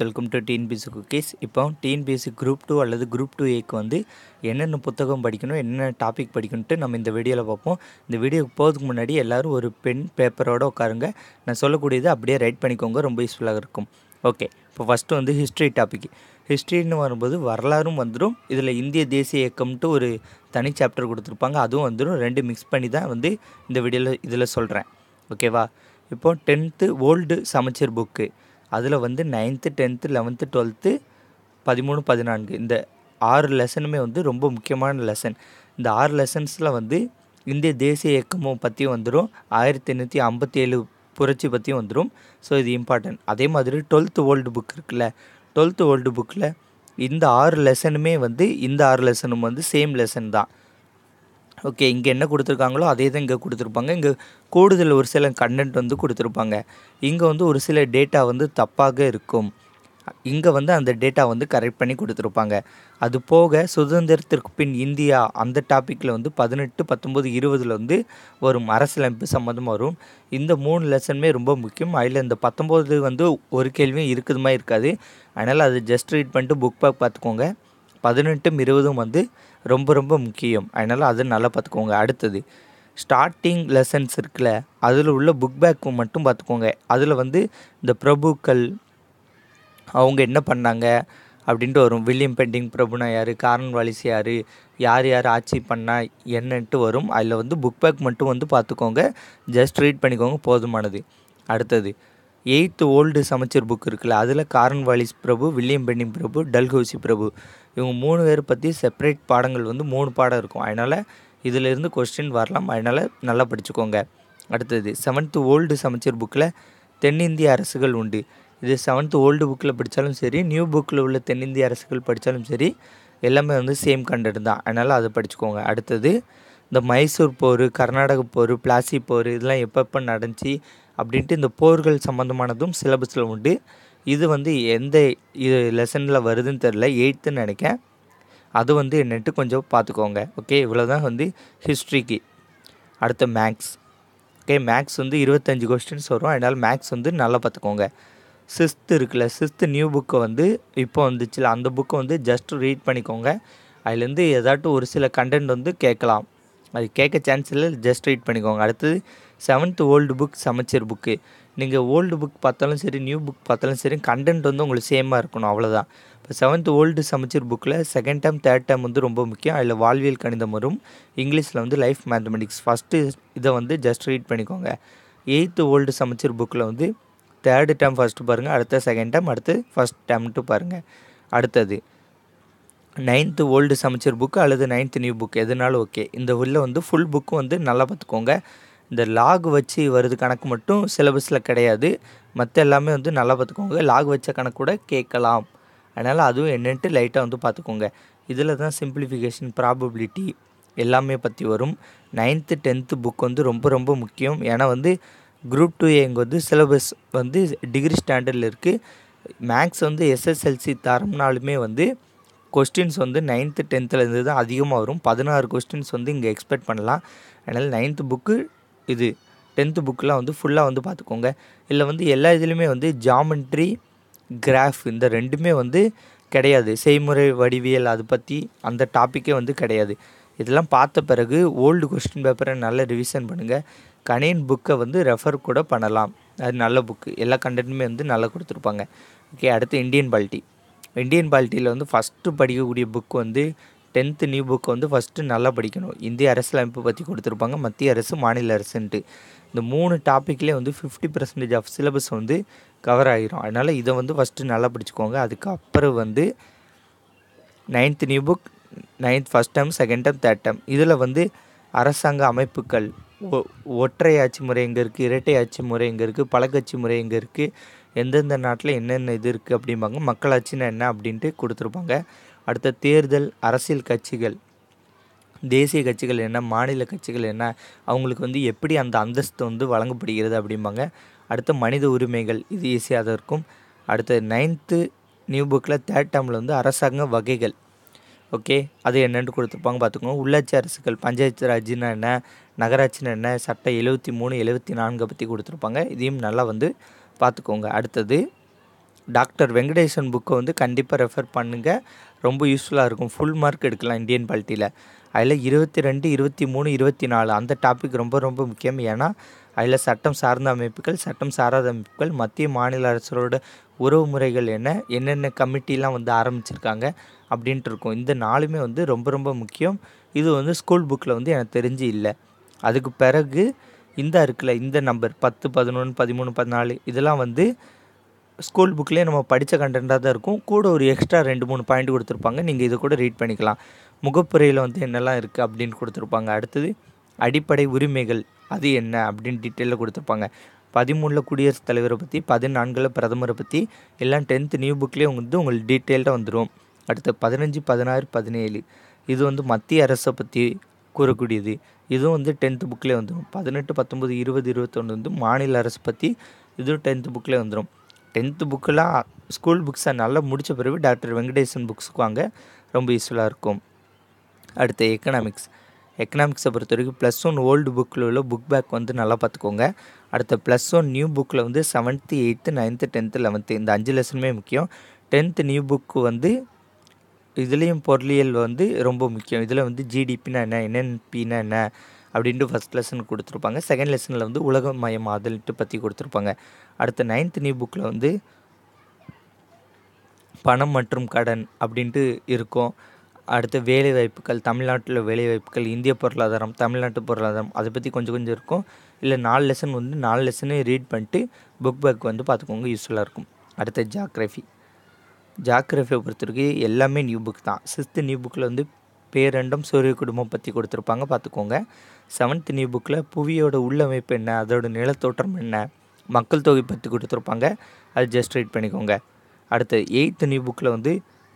Welcome to TNPSC cookies இப்போ TNPSC group two அல்லது group two ஏக்கு வந்து என்னென்ன புத்தகம் படிக்கணும் என்னென்ன டாபிக் படிக்கணுன்ட்டு நம்ம இந்த வீடியோவில் பார்ப்போம். இந்த வீடியோக்கு போகிறதுக்கு முன்னாடி எல்லோரும் ஒரு பென் பேப்பரோடு உட்காருங்க. நான் சொல்லக்கூடியது அப்படியே ரைட் பண்ணிக்கோங்க ரொம்ப யூஸ்ஃபுல்லாக இருக்கும். ஓகே இப்போ ஃபஸ்ட்டு வந்து ஹிஸ்ட்ரி டாபிக் ஹிஸ்ட்ரின்னு வரும்போது வரலாறும் வந்துடும் இதில் இந்திய தேசிய இயக்கம்ட்டு ஒரு தனி சாப்டர் கொடுத்துருப்பாங்க. அதுவும் வந்துடும் ரெண்டு மிக்ஸ் பண்ணி தான் வந்து இந்த வீடியோவில் இதில் சொல்கிறேன் ஓகேவா இப்போ டென்த்து ஓல்டு சமச்சீர் புக்கு அதில் வந்து நைன்த்து டென்த்து லெவன்த்து டுவெல்த்து பதிமூணு பதினான்கு. இந்த ஆறு லெசனுமே வந்து ரொம்ப முக்கியமான லெசன் இந்த ஆறு லெசன்ஸில் வந்து இந்திய தேசிய இயக்கமும் பற்றியும் வந்துடும் ஆயிரத்தி எண்ணூற்றி ஐம்பத்தி ஏழு புரட்சி பற்றியும் வந்துடும் ஸோ இது இம்பார்ட்டன்ட் அதே மாதிரி டுவெல்த்து ஓல்டு புக் இருக்குல்ல? டுவெல்த்து ஓல்டு புக்கில் இந்த ஆறு லெசனுமே வந்து இந்த ஆறு லெசனும் வந்து சேம் லெசன் தான். ஓகே இங்கே என்ன கொடுத்துருக்காங்களோ அதே தான் இங்கே கொடுத்துருப்பாங்க. இங்கே கூடுதல் ஒரு சில கண்டென்ட் வந்து கொடுத்துருப்பாங்க. இங்கே வந்து ஒரு சில டேட்டா வந்து தப்பாக இருக்கும். இங்கே வந்து அந்த டேட்டா வந்து கரெக்ட் பண்ணி கொடுத்துருப்பாங்க. அது போக சுதந்திரத்திற்கு பின் இந்தியா அந்த டாப்பிக்கில் வந்து பதினெட்டு பத்தொம்போது இருபதில் வந்து வரும் அரசியலமைப்பு சம்மந்தமாக வரும். இந்த மூணு லெசனுமே ரொம்ப முக்கியம். அதில் இந்த பத்தொம்போது வந்து ஒரு கேள்வியும் இருக்குதுமா இருக்காது. அதனால் அது ஜஸ்ட் ரீட் பண்ணிட்டு புக் பேக் பார்த்துக்கோங்க. பதினெட்டும் இருபதும் வந்து ரொம்ப ரொம்ப முக்கியம். அதனால் அது நல்லா பார்த்துக்கோங்க. அடுத்தது ஸ்டார்டிங் லெசன்ஸ் இருக்குல்ல அதில் உள்ள புக் பேக் மட்டும் பார்த்துக்கோங்க. அதில் வந்து இந்த பிரபுக்கள் அவங்க என்ன பண்ணாங்க அப்படின்ட்டு வரும். வில்லியம் பெண்டிங் பிரபுனா யார்? காரன் வாலிஸ் யார்? யார் யார் ஆட்சி பண்ணால் என்னன்ட்டு வரும். அதில் வந்து புக் பேக் மட்டும் வந்து பார்த்துக்கோங்க. ஜஸ்ட் ரீட் பண்ணிக்கோங்க போதுமானது. அடுத்தது எயித்து ஓல்டு சமச்சீர் புக் இருக்குல்ல அதில் காரன் வாலிஸ் பிரபு வில்லியம் பெண்டிங் பிரபு டல்ஹவுசி பிரபு. இவங்க மூணு பேர் பற்றி செப்பரேட் பாடங்கள் வந்து மூணு பாடம் இருக்கும். அதனால் இதிலேருந்து கொஸ்டின் வரலாம். அதனால் நல்லா படிச்சுக்கோங்க. அடுத்தது செவன்த்து ஓல்டு சமச்சீர் புக்கில் தென்னிந்திய அரசுகள் உண்டு. இது செவன்த்து ஓல்டு புக்கில் படித்தாலும் சரி நியூ புக்கில் உள்ள தென்னிந்திய அரசுகள் படித்தாலும் சரி எல்லாமே வந்து சேம் கண்டென்ட் தான். அதனால் அதை படிச்சுக்கோங்க. அடுத்தது இந்த மைசூர் போர் கர்நாடக போர் பிளாசி போர் இதெல்லாம் எப்பப்போ நடந்துச்சு அப்படின்ட்டு இந்த போர்கள் சம்மந்தமானதும் சிலபஸில் உண்டு. இது வந்து எந்த இது லெசனில் வருதுன்னு தெரில எயித்துன்னு நினைக்கேன் அது வந்து என்னட்டு கொஞ்சம் பார்த்துக்கோங்க ஓகே இவ்வளோ தான் வந்து ஹிஸ்ட்ரிக்கு அடுத்த மேக்ஸ் ஓகே மேக்ஸ் வந்து இருபத்தஞ்சி கொஸ்டின்ஸ் வரும். அதனால் மேக்ஸ் வந்து நல்லா பார்த்துக்கோங்க. சிஸ்த் இருக்குல்ல சிஸ்த் நியூ புக்கை வந்து இப்போ வந்துச்சுல அந்த புக்கை வந்து ஜஸ்ட் ரீட் பண்ணிக்கோங்க. அதுலேருந்து ஏதாட்டும் ஒரு சில கண்டென்ட் வந்து கேட்கலாம். அது கேட்க சான்ஸ் இல்லை ஜஸ்ட் ரீட் பண்ணிக்கோங்க. அடுத்தது செவன்த்து ஓல்டு புக் சமச்சீர் புக்கு நீங்கள் ஓல்டு புக் பார்த்தாலும் சரி நியூ புக் பார்த்தாலும் சரி கண்டென்ட் வந்து உங்களுக்கு சேமாக இருக்கணும் அவ்வளோதான் இப்போ செவன்த்து ஓல்டு சமைச்சர் புக்கில் செகண்ட் டைம் தேர்ட் டைம் வந்து ரொம்ப முக்கியம். அதில் வாழ்வியல் கணிதம் வரும். இங்கிலீஷில் வந்து லைஃப் மேத்தமெட்டிக்ஸ் ஃபஸ்ட்டு இதை வந்து ஜஸ்ட் ரீட் பண்ணிக்கோங்க. எயித்து ஓல்டு சமைச்சர் புக்கில் வந்து தேர்டு டைம் ஃபஸ்ட்டு பாருங்கள் அடுத்த செகண்ட் டைம் அடுத்து ஃபஸ்ட் டைம்ட்டு பாருங்கள் அடுத்தது நைன்த்து ஓல்டு சமைச்சர் புக்கு அல்லது நைன்த்து நியூ புக் எதுனாலும் ஓகே இந்த உள்ள வந்து ஃபுல் புக்கு வந்து நல்லா பார்த்துக்கோங்க. இந்த லாக் வச்சு வருது கணக்கு மட்டும் சிலபஸில் கிடையாது. மற்ற எல்லாமே வந்து நல்லா பார்த்துக்கோங்க. லாக் வச்ச கணக்கு கூட கேட்கலாம். அதனால் அதுவும் என்னென்ட்டு லைட்டாக வந்து பார்த்துக்கோங்க. இதில் தான் சிம்பிளிஃபிகேஷன் ப்ராபபிலிட்டி எல்லாமே பற்றி வரும். நைன்த்து டென்த்து புக் வந்து ரொம்ப ரொம்ப முக்கியம். ஏன்னா வந்து குரூப் டூ எங்க வந்து சிலபஸ் வந்து டிகிரி ஸ்டாண்டர்டில் இருக்குது மேக்ஸ் வந்து எஸ்எஸ்எல்சி தரம்னாலுமே வந்து கொஸ்டின்ஸ் வந்து நைன்த்து டென்த்துலேருந்து தான் அதிகமாக வரும். பதினாறு கொஸ்டின்ஸ் வந்து இங்கே எக்ஸ்பெக்ட் பண்ணலாம். அதனால் நைன்த்து புக்கு இது டென்த்து புக்கெலாம் வந்து ஃபுல்லாக வந்து பார்த்துக்கோங்க. இல்லை வந்து எல்லா இதுலேயுமே வந்து ஜாமெண்ட்ரி கிராஃப் இந்த ரெண்டுமே வந்து கிடையாது. செய்முறை வடிவியல் அதை பற்றி அந்த டாப்பிக்கே வந்து கிடையாது. இதெல்லாம் பார்த்த பிறகு ஓல்டு கொஸ்டின் பேப்பரை நல்லா ரிவிஷன் பண்ணுங்கள் கனேன் புக்கை வந்து ரெஃபர் கூட பண்ணலாம். அது நல்ல புக்கு எல்லா கண்டென்ட்டுமே வந்து நல்லா கொடுத்துருப்பாங்க. ஓகே அடுத்து இந்தியன் பாலிட்டி இந்தியன் பாலிட்டியில் வந்து ஃபஸ்ட்டு படிக்கக்கூடிய புக் வந்து டென்த்து நியூ புக் வந்து ஃபஸ்ட்டு நல்லா படிக்கணும். இந்திய அரசியலமைப்பு பற்றி கொடுத்துருப்பாங்க மத்திய அரசு மாநில அரசுன்ட்டு. இந்த மூணு டாப்பிக்லேயே வந்து ஃபிஃப்டி பர்சன்டேஜ் ஆஃப் சிலபஸ் வந்து கவர் ஆகிரும் அதனால் இதை வந்து ஃபஸ்ட்டு நல்லா படிச்சுக்கோங்க. அதுக்கப்புறம் வந்து ninth new book ninth first time second time third time இதில் வந்து அரசாங்க அமைப்புகள் ஒ ஒற்றை ஆட்சி முறை எங்கே இருக்குது இரட்டை ஆட்சி முறை எங்கே இருக்குது பழக்கட்சி முறை எங்கே இருக்குது எந்தெந்த நாட்டில் என்னென்ன இது இருக்குது அப்படிம்பாங்க. மக்களாட்சின்னா என்ன அப்படின்ட்டு கொடுத்துருப்பாங்க. அடுத்த தேர்தல் அரசியல் கட்சிகள் தேசிய கட்சிகள் என்ன மாநில கட்சிகள் என்ன அவங்களுக்கு வந்து எப்படி அந்த அந்தஸ்து வந்து வழங்கப்படுகிறது அப்படிம்பாங்க. அடுத்த மனித உரிமைகள் இது ஈஸியாக இருக்கும். அடுத்து நைன்த்து நியூ புக்கில் தேர்ட் டேர்மில் வந்து அரசாங்க வகைகள். ஓகே அது என்னென்னு கொடுத்துருப்பாங்க பார்த்துக்கோங்க. உள்ளாட்சி அரசுகள் பஞ்சாயத்து ராஜ்னா என்ன நகராட்சினா என்ன சட்டம் எழுபத்தி மூணு எழுபத்தி நான்கை பற்றி கொடுத்துருப்பாங்க. இதையும் நல்லா வந்து பார்த்துக்கோங்க. அடுத்தது டாக்டர் வெங்கடேசன் புக்கை வந்து கண்டிப்பாக ரெஃபர் பண்ணுங்கள் ரொம்ப யூஸ்ஃபுல்லாக இருக்கும். ஃபுல் மார்க் எடுக்கலாம் இந்தியன் பாலிட்டியில் அதில் இருபத்தி ரெண்டு இருபத்தி மூணு இருபத்தி நாலு அந்த டாபிக் ரொம்ப ரொம்ப முக்கியம். ஏன்னா அதில் சட்டம் சார்ந்த அமைப்புகள் சட்டம் சாராத அமைப்புகள் மத்திய மாநில அரசரோட உறவு முறைகள் என்ன என்னென்ன கமிட்டிலாம் வந்து ஆரம்பிச்சிருக்காங்க அப்படின்ட்டு இருக்கும். இந்த நாலுமே வந்து ரொம்ப ரொம்ப முக்கியம். இது வந்து ஸ்கூல் புக்கில் வந்து எனக்கு தெரிஞ்சு இல்லை. அதுக்கு பிறகு இந்த இருக்குல்ல இந்த நம்பர் பத்து பதினொன்று பதிமூணு பதினாலு இதெல்லாம் வந்து ஸ்கூல் புக்லேயே நம்ம படித்த கண்டென்ட்டாக தான் இருக்கும். கூட ஒரு எக்ஸ்ட்ரா ரெண்டு மூணு பாயிண்ட் கொடுத்துருப்பாங்க. நீங்கள் இதை கூட ரீட் பண்ணிக்கலாம். முகப்புரையில் வந்து என்னெல்லாம் இருக்குது அப்படின்னு கொடுத்துருப்பாங்க. அடுத்தது அடிப்படை உரிமைகள் அது என்ன அப்படின்னு டீட்டெயிலில் கொடுத்துருப்பாங்க. பதிமூணில் குடியரசுத் தலைவரை பற்றி பதினான்கில் பிரதமரை பற்றி எல்லாம் டென்த்து நியூ புக்லேயே வந்து உங்களுக்கு டீட்டெயில்டாக வந்துடும் அடுத்து பதினஞ்சு பதினாறு பதினேழு. இது வந்து மத்திய அரசை பற்றி கூறக்கூடியது. இதுவும் வந்து டென்த்து புக்லேயே வந்துடும் பதினெட்டு பத்தொம்பது இருபது இருபத்தொன்று வந்து மாநில அரசு பற்றி இதுவும் டென்த்து புக்லேயே வந்துடும் டென்த்து புக்கெலாம் ஸ்கூல் புக்ஸை நல்லா முடித்த பிறகு டாக்டர் வெங்கடேசன் புக்ஸுக்கு வாங்க ரொம்ப யூஸ்ஃபுல்லாக இருக்கும். அடுத்து எக்கனாமிக்ஸ் எக்கனாமிக்ஸை பொறுத்த வரைக்கும் ப்ளஸ் ஒன் ஓல்டு புக்கில் உள்ள புக் பேக் வந்து நல்லா பார்த்துக்கோங்க. அடுத்த ப்ளஸ் ஒன் நியூ புக்கில் வந்து seventh eighth ninth tenth eleventh இந்த அஞ்சு லெசனுமே முக்கியம். டென்த்து நியூ புக்கு வந்து இதுலேயும் பொருளியல் வந்து ரொம்ப முக்கியம். இதில் வந்து ஜிடிபின்னா என்ன என்என்பின்னா என்ன அப்படின்ட்டு ஃபஸ்ட் லெசன் கொடுத்துருப்பாங்க. செகண்ட் லெசனில் வந்து உலகமயமாதல்ட்டு பற்றி கொடுத்துருப்பாங்க. அடுத்த நைன்த் நியூ புக்கில் வந்து பணம் மற்றும் கடன் அப்படின்ட்டு இருக்கும். அடுத்து வேலைவாய்ப்புகள் தமிழ்நாட்டில் வேலைவாய்ப்புகள் இந்திய பொருளாதாரம் தமிழ்நாட்டு பொருளாதாரம் அதை பற்றி கொஞ்சம் கொஞ்சம் இருக்கும். இல்லை நாலு லெசன் வந்து நாலு லெசனே ரீட் பண்ணிட்டு புக் பேக் வந்து பார்த்துக்கோங்க யூஸ்ஃபுல்லாக இருக்கும். அடுத்து ஜாக்ரஃபி ஜாக்ரஃபியை பொறுத்த வரைக்கும் எல்லாமே நியூ புக் தான். சிக்ஸ்த்து நியூ புக்கில் வந்து பேரண்டம் சூரிய குடும்பம் பற்றி கொடுத்துருப்பாங்க பார்த்துக்கோங்க. செவன்த் நியூ புக்கில் புவியோட உள்ளமைப்பு என்ன அதோட நிலத்தோற்றம் என்ன மக்கள் தொகை பற்றி கொடுத்துருப்பாங்க. அது ஜஸ்ட் ரீட் பண்ணிக்கோங்க. அடுத்து எயித்து நியூ புக்கில் வந்து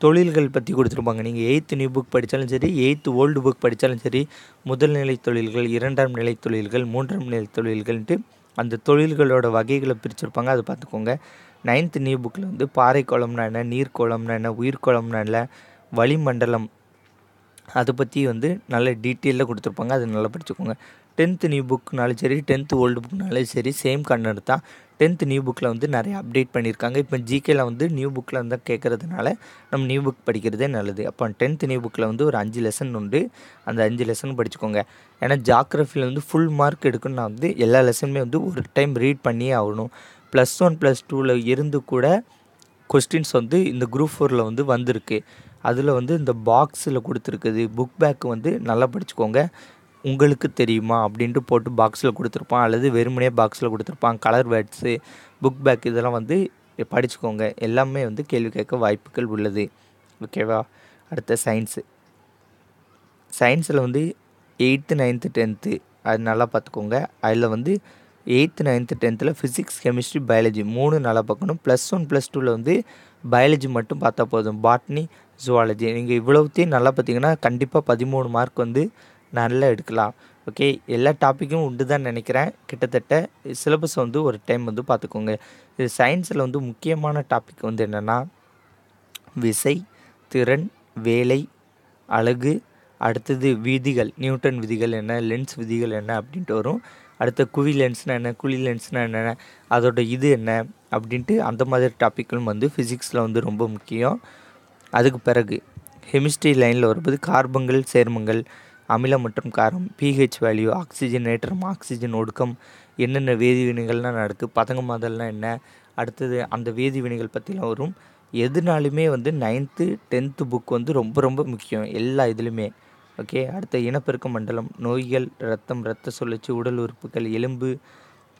தொழில்கள் பற்றி கொடுத்துருப்பாங்க. நீங்கள் எயித்து நியூ புக் படித்தாலும் சரி எயித்து ஓல்டு புக் படித்தாலும் சரி முதல் நிலை தொழில்கள் இரண்டாம் நிலை தொழில்கள் மூன்றாம் நிலை தொழில்கள்ன்ட்டு அந்த தொழில்களோட வகைகளை பிரிச்சிருப்பாங்க. அதை பார்த்துக்கோங்க. நைன்த்து நியூ புக்கில் வந்து பாறை குளம்னா என்ன நீர் குளம்னா என்ன உயிர்க்குளம்னா என்ன வளிமண்டலம் அதை பற்றி வந்து நல்ல டீட்டெயிலில் கொடுத்துருப்பாங்க. அதை நல்லா படிச்சுக்கோங்க. டென்த்து நியூ புக்னாலும் சரி டென்த்து ஓல்டு புக்னாலும் சரி சேம் கண்டென்ட் தான். டென்த்து நியூ புக்கில் வந்து நிறைய அப்டேட் பண்ணியிருக்காங்க. இப்போ ஜிகேல வந்து நியூ புக்கில் வந்து கேட்குறதுனால நம்ம நியூ புக் படிக்கிறதே நல்லது. அப்போ டென்த்து நியூ புக்கில் வந்து ஒரு அஞ்சு லெசன் உண்டு. அந்த அஞ்சு லெசன் படிச்சுக்கோங்க. ஏன்னா ஜாக்ரஃபியில் வந்து ஃபுல் மார்க் எடுக்கணும்னா வந்து எல்லா லெசனுமே வந்து ஒரு டைம் ரீட் பண்ணியே ஆகணும். ப்ளஸ் ஒன் ப்ளஸ் டூவில் இருந்து கூட கொஸ்டின்ஸ் வந்து இந்த குரூப் ஃபோரில் வந்து வந்திருக்கு. அதில் வந்து இந்த பாக்ஸில் கொடுத்துருக்குது புக் பேக் வந்து நல்லா படிச்சுக்கோங்க. உங்களுக்கு தெரியுமா? அப்படின்ட்டு போட்டு பாக்ஸில் கொடுத்துருப்பான். அல்லது வெறுமனே பாக்ஸில் கொடுத்துருப்பான். கலர் வேர்ட்ஸு புக் பேக் இதெல்லாம் வந்து படிச்சுக்கோங்க. எல்லாமே வந்து கேள்வி கேட்க வாய்ப்புகள் உள்ளது. ஓகேவா அடுத்த சயின்ஸு சயின்ஸில் வந்து எயித்து நைன்த்து டென்த்து அது நல்லா பார்த்துக்கோங்க. அதில் வந்து எயித்து நைன்த்து டென்த்தில் ஃபிசிக்ஸ் கெமிஸ்ட்ரி பயாலஜி மூணு நல்லா பார்க்கணும். ப்ளஸ் ஒன் ப்ளஸ் டூவில் வந்து பயாலஜி மட்டும் பார்த்தா போதும். பாட்னி ஜுவாலஜி நீங்கள் இவ்வளோத்தையும் நல்லா பார்த்தீங்கன்னா கண்டிப்பாக பதிமூணு மார்க் வந்து நல்லா எடுக்கலாம். ஓகே எல்லா டாப்பிக்கும் உண்டு தான் நினைக்கிறேன். கிட்டத்தட்ட சிலபஸ் வந்து ஒரு டைம் வந்து பார்த்துக்கோங்க. இது சயின்ஸில் வந்து முக்கியமான டாபிக் வந்து என்னென்னா விசை திறன் வேலை அழகு அடுத்தது விதிகள் நியூட்டன் விதிகள் என்ன லென்ஸ் விதிகள் என்ன அப்படின்ட்டு வரும். அடுத்த குவி லென்ஸ்னால் என்ன குழி லென்ஸ்னால் என்னென்ன அதோட இது என்ன அப்படின்ட்டு அந்த மாதிரி டாப்பிக்களும் வந்து ஃபிசிக்ஸில் வந்து ரொம்ப முக்கியம். அதுக்கு பிறகு கெமிஸ்ட்ரி லைனில் வரும்போது கார்பங்கள் சேர்மங்கள் அமிலம் மற்றும் காரம் பிஹெச் வேல்யூ ஆக்சிஜன் ஏற்றம் ஆக்சிஜன் ஒடுக்கம் என்னென்ன வேதிவினைகள்லாம் நடக்குது பதங்கமாதல்னால் என்ன அடுத்தது அந்த வேதிவினைகள் பற்றிலாம் வரும். எதுனாலுமே வந்து நைன்த்து டென்த்து புக் வந்து ரொம்ப ரொம்ப முக்கியம். எல்லா இதுலேயுமே. ஓகே? அடுத்த இனப்பெருக்க மண்டலம் நோய்கள் ரத்தம் இரத்த சுழற்சி உடல் உறுப்புகள் எலும்பு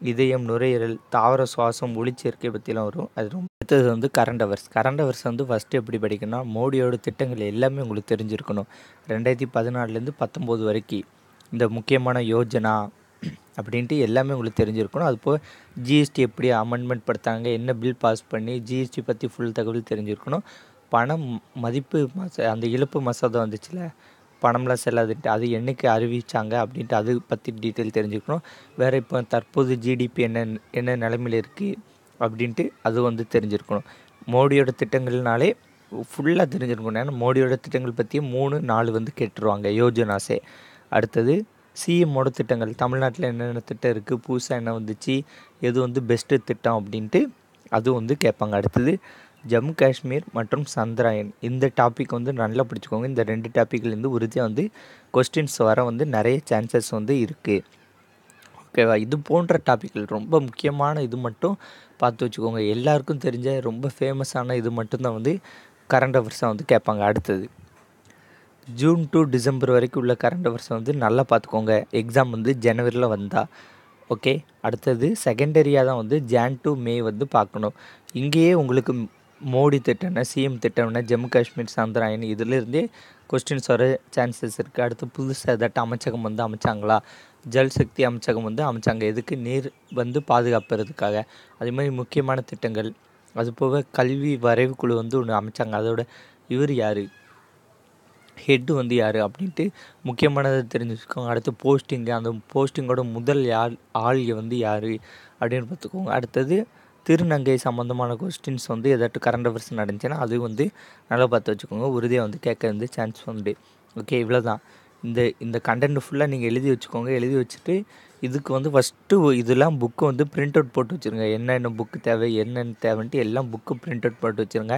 இதயம் நுரையீரல் தாவர சுவாசம் ஒளிச்சேர்க்கை பற்றிலாம் வரும். அது ரொம்ப அடுத்தது வந்து கரண்ட் அவர்ஸ் கரண்ட் அவர்ஸ் வந்து ஃபஸ்ட்டு எப்படி படிக்கணும்னா மோடியோட திட்டங்கள் எல்லாமே உங்களுக்கு தெரிஞ்சிருக்கணும். ரெண்டாயிரத்தி பதினாலுலேருந்து பத்தொம்போது வரைக்கும் இந்த முக்கியமான யோஜனா அப்படின்ட்டு எல்லாமே உங்களுக்கு தெரிஞ்சிருக்கணும். அது போக ஜிஎஸ்டி எப்படி அமெண்ட்மெண்ட் படுத்தாங்க என்ன பில் பாஸ் பண்ணி ஜிஎஸ்டி பற்றி ஃபுல் தகவல் தெரிஞ்சிருக்கணும். பணம் மதிப்பு மச அந்த இழப்பு மசோதா வந்துச்சுல. பணம்லாம் செல்லாதுன்ட்டு அது என்னைக்கு அறிவித்தாங்க அப்படின்ட்டு அது பற்றி டீட்டெயில் தெரிஞ்சுக்கணும். வேறு இப்போ தற்போது ஜிடிபி என்ன என்ன நிலமையில் இருக்குது அப்படின்ட்டு அது வந்து தெரிஞ்சிருக்கணும். மோடியோட திட்டங்கள்னாலே ஃபுல்லாக தெரிஞ்சிருக்கணும். ஏன்னா மோடியோட திட்டங்கள் பற்றி மூணு நாலு வந்து கேட்டுருவாங்க. யோஜனாஸே அடுத்தது சிஎம்மோட திட்டங்கள். தமிழ்நாட்டில் என்னென்ன திட்டம் இருக்குது புதுசாக என்ன வந்துச்சு? எது வந்து பெஸ்ட்டு திட்டம் அப்படின்ட்டு அது வந்து கேட்பாங்க. அடுத்தது ஜம்மு காஷ்மீர் மற்றும் சந்திராயன். இந்த டாபிக் வந்து நல்லா பிடிச்சிக்கோங்க. இந்த ரெண்டு டாப்பிக்லேருந்து உறுதியாக வந்து கொஸ்டின்ஸ் வர வந்து நிறைய சான்சஸ் வந்து இருக்குது ஓகேவா இது போன்ற டாப்பிக்கில் ரொம்ப முக்கியமான இது மட்டும் பார்த்து வச்சுக்கோங்க. எல்லாருக்கும் தெரிஞ்ச ரொம்ப ஃபேமஸான இது மட்டும்தான் வந்து கரண்ட் அஃபேர்ஸாக வந்து கேட்பாங்க. அடுத்தது ஜூன் டு டிசம்பர் வரைக்கும் உள்ள கரண்ட் அஃபேர்ஸை வந்து நல்லா பார்த்துக்கோங்க. எக்ஸாம் வந்து ஜனவரியில் வந்தால் ஓகே அடுத்தது செகண்டரியாக தான் வந்து ஜான் டு மே வந்து பார்க்கணும். இங்கேயே உங்களுக்கு மோடி திட்டம்னா சிஎம் திட்டம்னா ஜம்மு காஷ்மீர் சாந்திராயன் இதிலிருந்தே கொஸ்டின்ஸ் வர சான்சஸ் இருக்குது அடுத்து புதுசாக ஏதாட்டும் அமைச்சகம் வந்து அமைச்சாங்களா? ஜல் சக்தி அமைச்சகம் வந்து அமைச்சாங்க. எதுக்கு நீர் வந்து பாதுகாப்புறதுக்காக அதே மாதிரி முக்கியமான திட்டங்கள். அது போக கல்வி வரைவு குழு வந்து ஒன்று அமைச்சாங்க. அதோட இவர் யார்? ஹெட்டு வந்து யார்? அப்படின்ட்டு முக்கியமானதை தெரிஞ்சுக்கோங்க. அடுத்து போஸ்டிங்கு அந்த போஸ்டிங்கோட முதல் யார் ஆள் வந்து யார்? அப்படின்னு பார்த்துக்கோங்க. அடுத்தது திருநங்கை சம்மந்தமான கொஸ்டின்ஸ் வந்து ஏதாட்டும் கரண்ட் அஃபேர்ஸ் நடந்துச்சுன்னா அதுவும் வந்து நல்லா பார்த்து வச்சுக்கோங்க. உறுதியாக வந்து கேட்க வந்து சான்ஸ் உண்டு. ஓகே இவ்வளோ தான் இந்த இந்த கண்டென்ட் ஃபுல்லாக நீங்கள் எழுதி வச்சுக்கோங்க. எழுதி வச்சுட்டு இதுக்கு வந்து ஃபஸ்ட்டு இதெல்லாம் புக்கு வந்து பிரிண்ட் அவுட் போட்டு வச்சுருங்க. என்னென்ன புக்கு தேவை என்னென்ன தேவைன்ட்டு எல்லாம் புக்கு பிரிண்ட் அவுட் போட்டு வச்சுருங்க.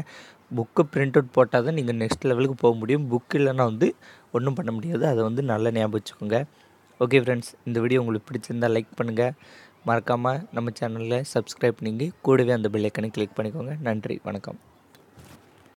புக்கு பிரிண்ட் அவுட் போட்டால் தான் நீங்கள் நெக்ஸ்ட் லெவலுக்கு போக முடியும். புக் இல்லைன்னா வந்து ஒன்றும் பண்ண முடியாது. அதை வந்து நல்லா ஞாபகம் வச்சுக்கோங்க. ஓகே ஃப்ரெண்ட்ஸ் இந்த வீடியோ உங்களுக்கு பிடிச்சிருந்தால் லைக் பண்ணுங்கள் மறக்காமல் நம்ம சேனலில் சப்ஸ்கிரைப் பண்ணிங்க கூடவே அந்த பெல்லைக்கனை கிளிக் பண்ணிக்கோங்க. நன்றி. வணக்கம்.